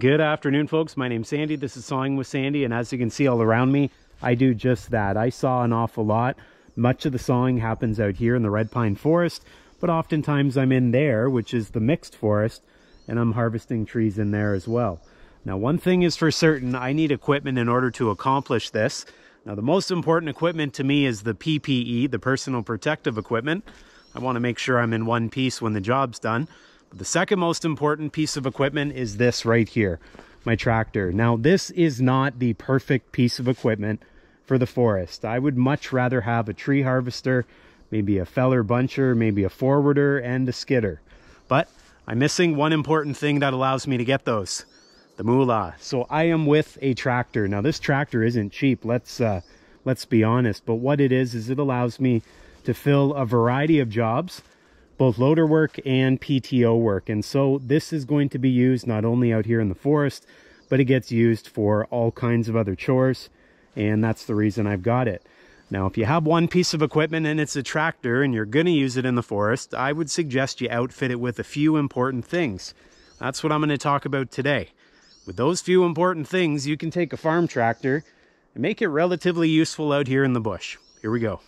Good afternoon, folks. My name's Sandy. This is Sawing with Sandy, and as you can see all around me, I do just that. I saw an awful lot. Much of the sawing happens out here in the red pine forest, but oftentimes I'm in there, which is the mixed forest, and I'm harvesting trees in there as well. Now, one thing is for certain, I need equipment in order to accomplish this. Now, the most important equipment to me is the PPE, the personal protective equipment. I want to make sure I'm in one piece when the job's done. The second most important piece of equipment is this right here, my tractor. Now, this is not the perfect piece of equipment for the forest. I would much rather have a tree harvester, maybe a feller buncher, maybe a forwarder, and a skidder. But I'm missing one important thing that allows me to get those, the moolah. So I am with a tractor. Now, this tractor isn't cheap, let's, uh, let's be honest. But what it is, is it allows me to fill a variety of jobs both loader work and PTO work. And so this is going to be used not only out here in the forest, but it gets used for all kinds of other chores. And that's the reason I've got it. Now, if you have one piece of equipment and it's a tractor and you're going to use it in the forest, I would suggest you outfit it with a few important things. That's what I'm going to talk about today. With those few important things, you can take a farm tractor and make it relatively useful out here in the bush. Here we go.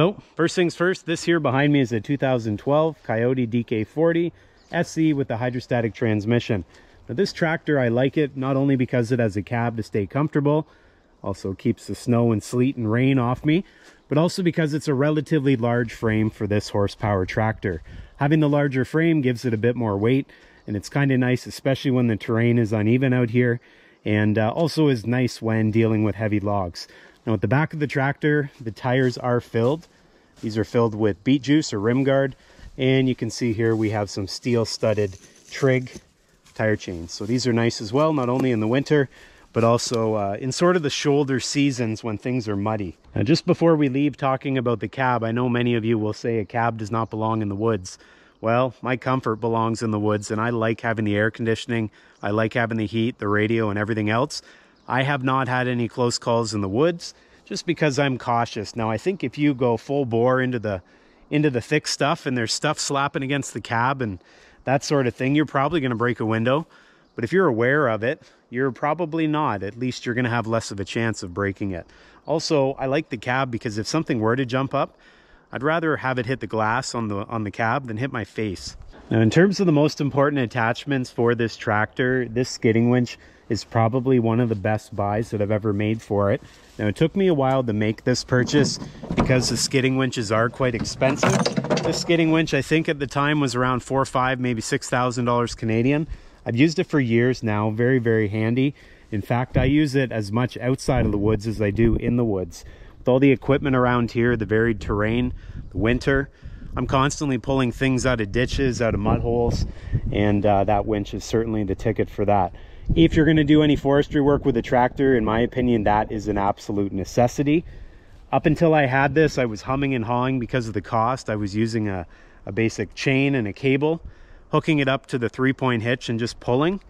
So first things first, this here behind me is a 2012 Kioti DK40 SE with the hydrostatic transmission. Now this tractor, I like it not only because it has a cab to stay comfortable, also keeps the snow and sleet and rain off me, but also because it's a relatively large frame for this horsepower tractor. Having the larger frame gives it a bit more weight, and it's kind of nice, especially when the terrain is uneven out here, and uh, also is nice when dealing with heavy logs. Now at the back of the tractor, the tires are filled. These are filled with beet juice or rim guard. And you can see here we have some steel studded Trygg tire chains. So these are nice as well, not only in the winter, but also uh, in sort of the shoulder seasons when things are muddy. Now just before we leave talking about the cab, I know many of you will say a cab does not belong in the woods. Well, my comfort belongs in the woods and I like having the air conditioning. I like having the heat, the radio and everything else. I have not had any close calls in the woods just because I'm cautious. Now, I think if you go full bore into the into the thick stuff and there's stuff slapping against the cab and that sort of thing, you're probably going to break a window. But if you're aware of it, you're probably not. At least you're going to have less of a chance of breaking it. Also, I like the cab because if something were to jump up, I'd rather have it hit the glass on the on the cab than hit my face. Now, in terms of the most important attachments for this tractor, this skidding winch is probably one of the best buys that I've ever made for it. Now it took me a while to make this purchase because the skidding winches are quite expensive. This skidding winch I think at the time was around four or five, maybe $6,000 Canadian. I've used it for years now, very, very handy. In fact, I use it as much outside of the woods as I do in the woods. With all the equipment around here, the varied terrain, the winter, I'm constantly pulling things out of ditches, out of mud holes, and uh, that winch is certainly the ticket for that. If you're going to do any forestry work with a tractor, in my opinion, that is an absolute necessity. Up until I had this, I was humming and hawing because of the cost. I was using a, a basic chain and a cable, hooking it up to the three-point hitch and just pulling.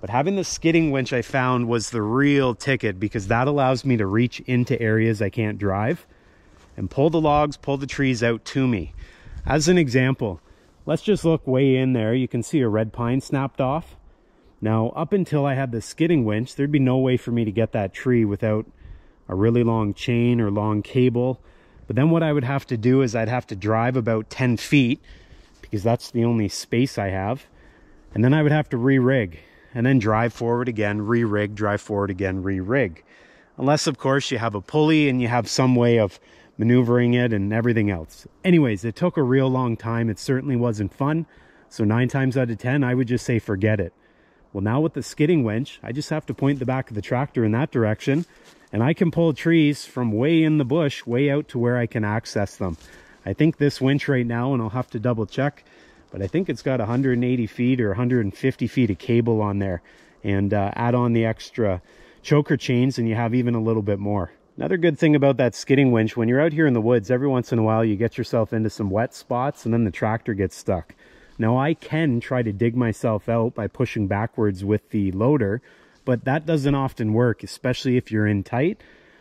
But having the skidding winch I found was the real ticket because that allows me to reach into areas I can't drive and pull the logs, pull the trees out to me. As an example, let's just look way in there. You can see a red pine snapped off. Now, up until I had the skidding winch, there'd be no way for me to get that tree without a really long chain or long cable. But then what I would have to do is I'd have to drive about 10 feet because that's the only space I have. And then I would have to re-rig and then drive forward again, re-rig, drive forward again, re-rig. Unless, of course, you have a pulley and you have some way of maneuvering it and everything else. Anyways, it took a real long time. It certainly wasn't fun. So nine times out of 10, I would just say forget it. Well, now with the skidding winch, I just have to point the back of the tractor in that direction and I can pull trees from way in the bush, way out to where I can access them. I think this winch right now, and I'll have to double check, but I think it's got 180 feet or 150 feet of cable on there and uh, add on the extra choker chains and you have even a little bit more. Another good thing about that skidding winch, when you're out here in the woods, every once in a while you get yourself into some wet spots and then the tractor gets stuck. Now I can try to dig myself out by pushing backwards with the loader, but that doesn't often work, especially if you're in tight.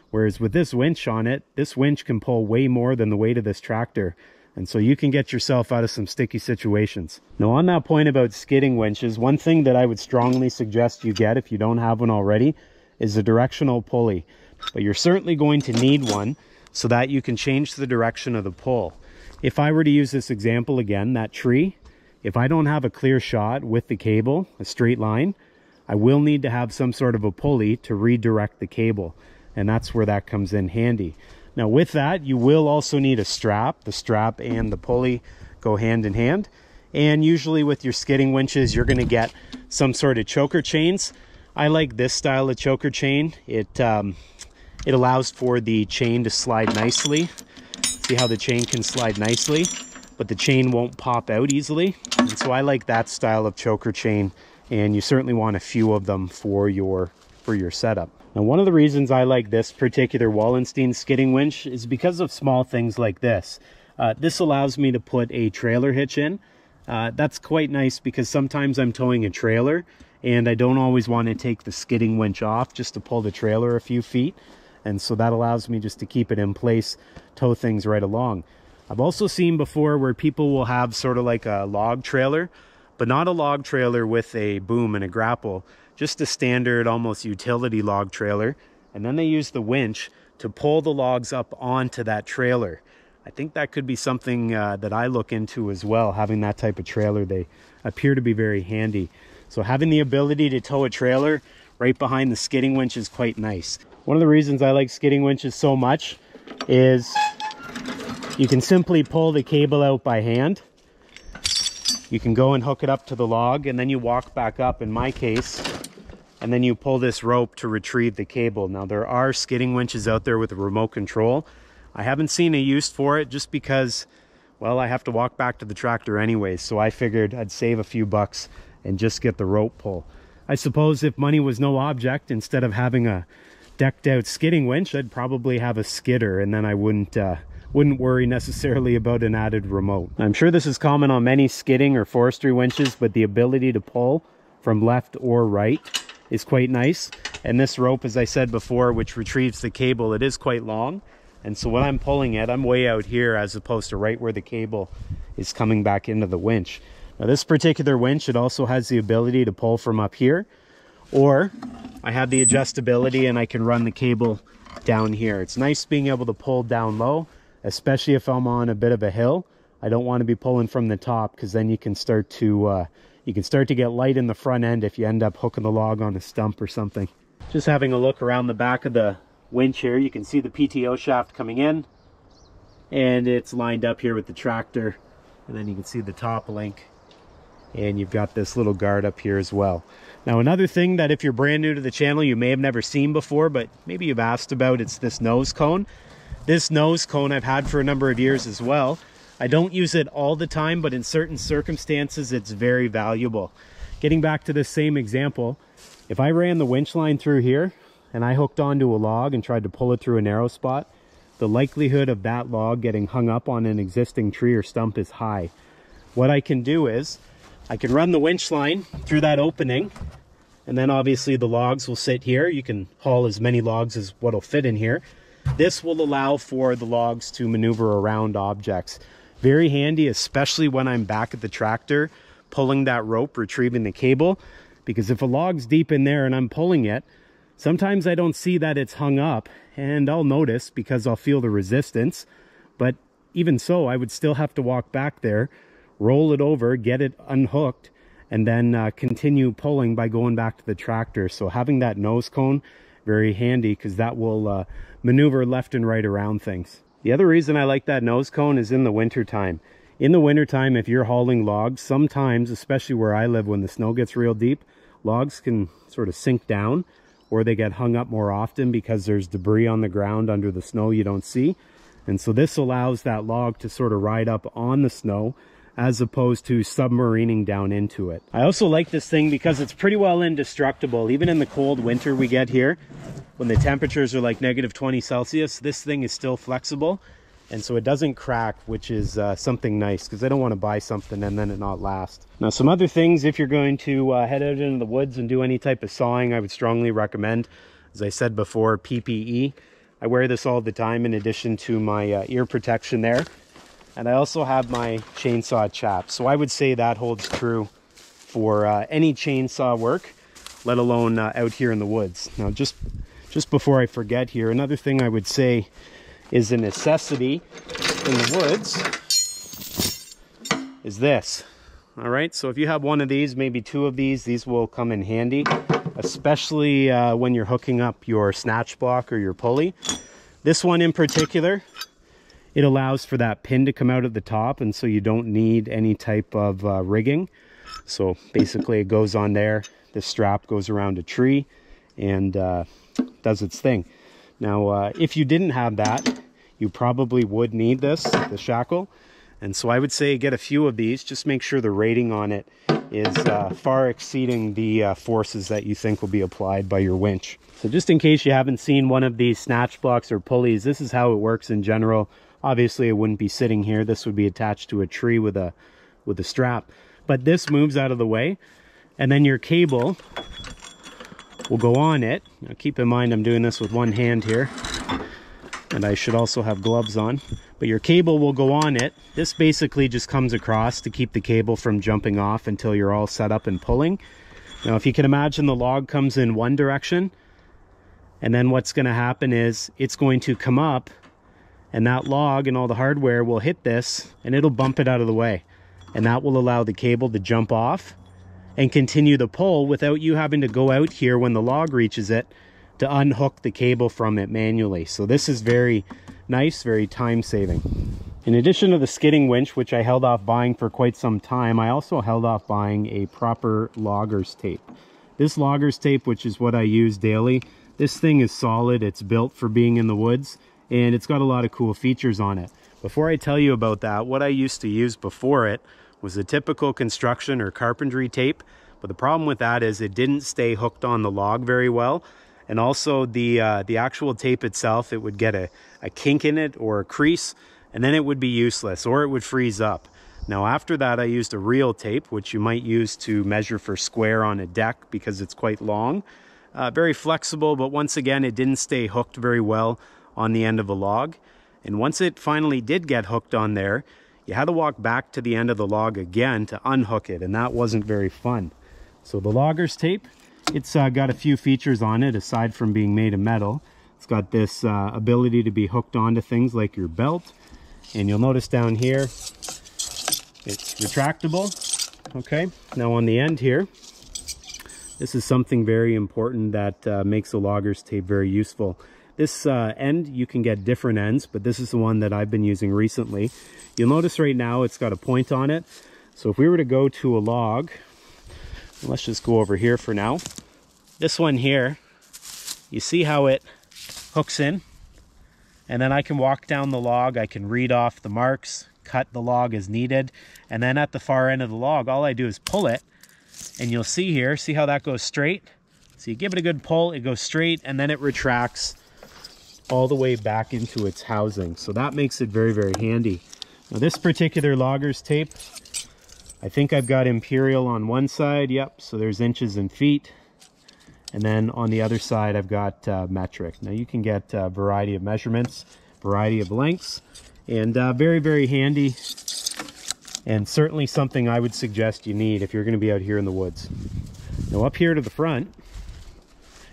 Whereas with this winch on it, this winch can pull way more than the weight of this tractor. And so you can get yourself out of some sticky situations. Now on that point about skidding winches, one thing that I would strongly suggest you get if you don't have one already is a directional pulley. But you're certainly going to need one so that you can change the direction of the pull. If I were to use this example again, that tree, if I don't have a clear shot with the cable, a straight line, I will need to have some sort of a pulley to redirect the cable. And that's where that comes in handy. Now with that, you will also need a strap. The strap and the pulley go hand in hand. And usually with your skidding winches, you're gonna get some sort of choker chains. I like this style of choker chain. It, um, it allows for the chain to slide nicely. See how the chain can slide nicely? But the chain won't pop out easily. And so I like that style of choker chain and you certainly want a few of them for your for your setup. Now one of the reasons I like this particular Wallenstein skidding winch is because of small things like this. Uh, this allows me to put a trailer hitch in. Uh, that's quite nice because sometimes I'm towing a trailer and I don't always want to take the skidding winch off just to pull the trailer a few feet. And so that allows me just to keep it in place, tow things right along. I've also seen before where people will have sort of like a log trailer, but not a log trailer with a boom and a grapple, just a standard almost utility log trailer. And then they use the winch to pull the logs up onto that trailer. I think that could be something uh, that I look into as well, having that type of trailer. They appear to be very handy. So having the ability to tow a trailer right behind the skidding winch is quite nice. One of the reasons I like skidding winches so much is you can simply pull the cable out by hand. You can go and hook it up to the log and then you walk back up in my case and then you pull this rope to retrieve the cable. Now there are skidding winches out there with a remote control. I haven't seen a use for it just because, well, I have to walk back to the tractor anyways. So I figured I'd save a few bucks and just get the rope pull. I suppose if money was no object, instead of having a decked out skidding winch, I'd probably have a skidder and then I wouldn't uh, wouldn't worry necessarily about an added remote. I'm sure this is common on many skidding or forestry winches, but the ability to pull from left or right is quite nice. And this rope, as I said before, which retrieves the cable, it is quite long. And so when I'm pulling it, I'm way out here as opposed to right where the cable is coming back into the winch. Now this particular winch, it also has the ability to pull from up here, or I have the adjustability and I can run the cable down here. It's nice being able to pull down low especially if I'm on a bit of a hill. I don't want to be pulling from the top because then you can start to uh, you can start to get light in the front end if you end up hooking the log on a stump or something. Just having a look around the back of the winch here, you can see the PTO shaft coming in and it's lined up here with the tractor and then you can see the top link and you've got this little guard up here as well. Now another thing that if you're brand new to the channel you may have never seen before but maybe you've asked about it's this nose cone. This nose cone I've had for a number of years as well. I don't use it all the time, but in certain circumstances, it's very valuable. Getting back to the same example, if I ran the winch line through here and I hooked onto a log and tried to pull it through a narrow spot, the likelihood of that log getting hung up on an existing tree or stump is high. What I can do is I can run the winch line through that opening and then obviously the logs will sit here. You can haul as many logs as what'll fit in here. This will allow for the logs to maneuver around objects. Very handy, especially when I'm back at the tractor, pulling that rope, retrieving the cable, because if a log's deep in there and I'm pulling it, sometimes I don't see that it's hung up and I'll notice because I'll feel the resistance. But even so, I would still have to walk back there, roll it over, get it unhooked, and then uh, continue pulling by going back to the tractor. So having that nose cone, very handy because that will uh, maneuver left and right around things. The other reason I like that nose cone is in the winter time. In the wintertime, if you're hauling logs, sometimes, especially where I live when the snow gets real deep, logs can sort of sink down or they get hung up more often because there's debris on the ground under the snow you don't see. And so this allows that log to sort of ride up on the snow as opposed to submarining down into it. I also like this thing because it's pretty well indestructible. Even in the cold winter we get here, when the temperatures are like negative 20 Celsius, this thing is still flexible. And so it doesn't crack, which is uh, something nice because I don't want to buy something and then it not last. Now, some other things, if you're going to uh, head out into the woods and do any type of sawing, I would strongly recommend, as I said before, PPE. I wear this all the time in addition to my uh, ear protection there. And I also have my chainsaw chap. So I would say that holds true for uh, any chainsaw work, let alone uh, out here in the woods. Now, just, just before I forget here, another thing I would say is a necessity in the woods is this. All right, so if you have one of these, maybe two of these, these will come in handy, especially uh, when you're hooking up your snatch block or your pulley. This one in particular, it allows for that pin to come out at the top and so you don't need any type of uh, rigging. So basically it goes on there, the strap goes around a tree and uh, does its thing. Now, uh, if you didn't have that, you probably would need this, the shackle. And so I would say get a few of these, just make sure the rating on it is uh, far exceeding the uh, forces that you think will be applied by your winch. So just in case you haven't seen one of these snatch blocks or pulleys, this is how it works in general. Obviously it wouldn't be sitting here. This would be attached to a tree with a, with a strap. But this moves out of the way and then your cable will go on it. Now keep in mind I'm doing this with one hand here and I should also have gloves on. But your cable will go on it. This basically just comes across to keep the cable from jumping off until you're all set up and pulling. Now, if you can imagine the log comes in one direction, and then what's going to happen is it's going to come up, and that log and all the hardware will hit this, and it'll bump it out of the way. And that will allow the cable to jump off and continue the pull without you having to go out here when the log reaches it to unhook the cable from it manually. So this is very nice, very time saving. In addition to the skidding winch, which I held off buying for quite some time, I also held off buying a proper logger's tape. This logger's tape, which is what I use daily, this thing is solid, it's built for being in the woods, and it's got a lot of cool features on it. Before I tell you about that, what I used to use before it was a typical construction or carpentry tape, but the problem with that is it didn't stay hooked on the log very well, and also the uh, the actual tape itself it would get a, a kink in it or a crease and then it would be useless or it would freeze up. Now after that I used a reel tape which you might use to measure for square on a deck because it's quite long. Uh, very flexible but once again it didn't stay hooked very well on the end of a log and once it finally did get hooked on there you had to walk back to the end of the log again to unhook it and that wasn't very fun so the logger's tape it's uh, got a few features on it aside from being made of metal. It's got this uh, ability to be hooked onto things like your belt. And you'll notice down here, it's retractable. Okay, now on the end here, this is something very important that uh, makes the logger's tape very useful. This uh, end, you can get different ends, but this is the one that I've been using recently. You'll notice right now it's got a point on it. So if we were to go to a log, Let's just go over here for now. This one here, you see how it hooks in? And then I can walk down the log, I can read off the marks, cut the log as needed. And then at the far end of the log, all I do is pull it. And you'll see here, see how that goes straight? So you give it a good pull, it goes straight, and then it retracts all the way back into its housing. So that makes it very, very handy. Now this particular logger's tape, I think I've got imperial on one side, yep, so there's inches and feet. And then on the other side, I've got uh, metric. Now you can get a variety of measurements, variety of lengths, and uh, very, very handy. And certainly something I would suggest you need if you're gonna be out here in the woods. Now up here to the front,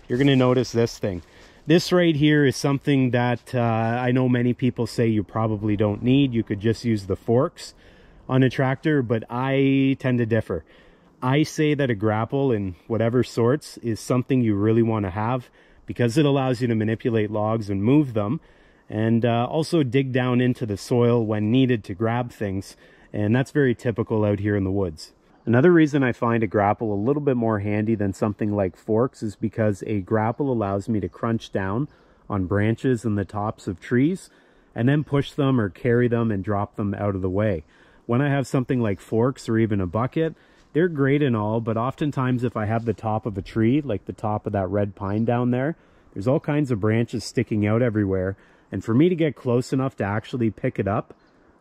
you're gonna notice this thing. This right here is something that uh, I know many people say you probably don't need. You could just use the forks on a tractor, but I tend to differ. I say that a grapple in whatever sorts is something you really want to have because it allows you to manipulate logs and move them and uh, also dig down into the soil when needed to grab things. And that's very typical out here in the woods. Another reason I find a grapple a little bit more handy than something like forks is because a grapple allows me to crunch down on branches and the tops of trees and then push them or carry them and drop them out of the way when I have something like forks or even a bucket, they're great and all, but oftentimes if I have the top of a tree, like the top of that red pine down there, there's all kinds of branches sticking out everywhere. And for me to get close enough to actually pick it up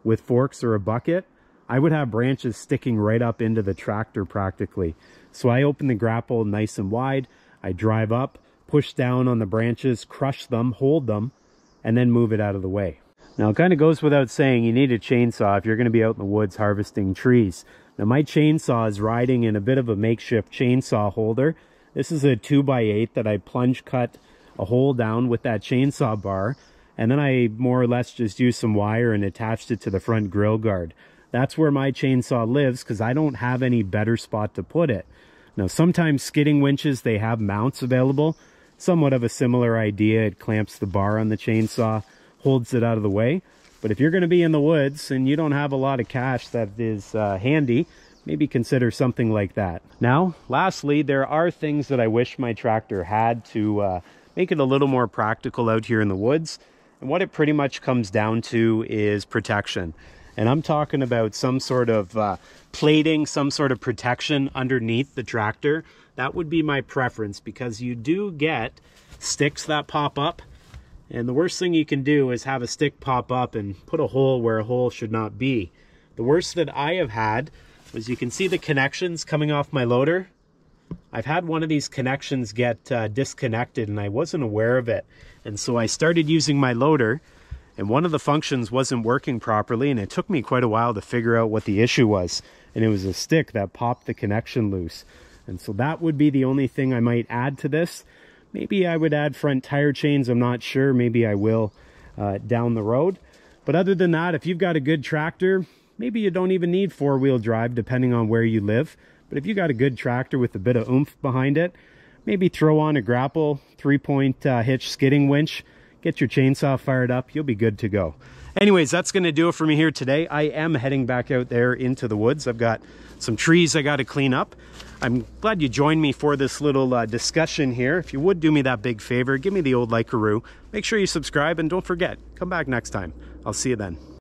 with forks or a bucket, I would have branches sticking right up into the tractor practically. So I open the grapple nice and wide, I drive up, push down on the branches, crush them, hold them, and then move it out of the way. Now it kind of goes without saying you need a chainsaw if you're going to be out in the woods harvesting trees. Now my chainsaw is riding in a bit of a makeshift chainsaw holder. This is a 2x8 that I plunge cut a hole down with that chainsaw bar and then I more or less just used some wire and attached it to the front grill guard. That's where my chainsaw lives because I don't have any better spot to put it. Now sometimes skidding winches, they have mounts available. Somewhat of a similar idea. It clamps the bar on the chainsaw, holds it out of the way. But if you're going to be in the woods and you don't have a lot of cash that is uh, handy, maybe consider something like that. Now, lastly, there are things that I wish my tractor had to uh, make it a little more practical out here in the woods. And what it pretty much comes down to is protection. And I'm talking about some sort of uh, plating, some sort of protection underneath the tractor. That would be my preference because you do get sticks that pop up. And the worst thing you can do is have a stick pop up and put a hole where a hole should not be. The worst that I have had was you can see the connections coming off my loader. I've had one of these connections get uh, disconnected and I wasn't aware of it. And so I started using my loader and one of the functions wasn't working properly and it took me quite a while to figure out what the issue was. And it was a stick that popped the connection loose. And so that would be the only thing I might add to this. Maybe I would add front tire chains, I'm not sure. Maybe I will uh, down the road. But other than that, if you've got a good tractor, maybe you don't even need four-wheel drive depending on where you live. But if you got a good tractor with a bit of oomph behind it, maybe throw on a grapple three-point uh, hitch skidding winch, get your chainsaw fired up, you'll be good to go. Anyways, that's going to do it for me here today. I am heading back out there into the woods. I've got some trees I got to clean up. I'm glad you joined me for this little uh, discussion here. If you would do me that big favor, give me the old like a roo. Make sure you subscribe and don't forget, come back next time. I'll see you then.